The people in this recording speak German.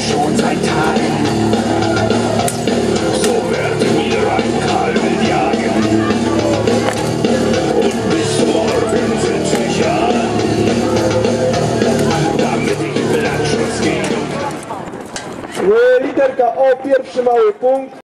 schon seit Tagen. So werde ich wir ein Kalb jagen. Und bis morgen sind sicher an, damit ich Blattschutz gehen. Liderka o pierwszy mały punkt.